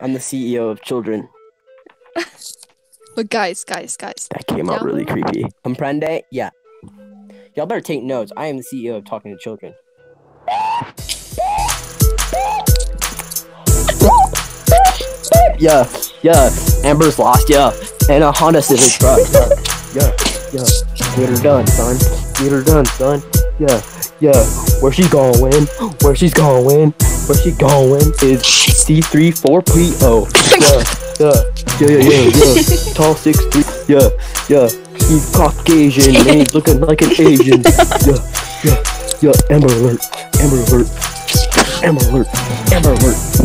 I'm the CEO of children. But guys, guys, guys. That came out really creepy. Comprende? Yeah. Y'all better take notes. I am the CEO of talking to children. Yeah, yeah. Amber's lost, yeah. And a Honda Civic truck. Yeah, yeah, yeah. Get her done, son. Get her done, son. Yeah, yeah. Where she going? Where she's going? Where she going is C34PO. Yeah, yeah, yeah, yeah, yeah, yeah. Tall six three. Yeah, yeah. He's Caucasian and he's looking like an Asian. Yeah, yeah, yeah. Amber alert. Amber alert. Amber alert. Amber alert.